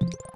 you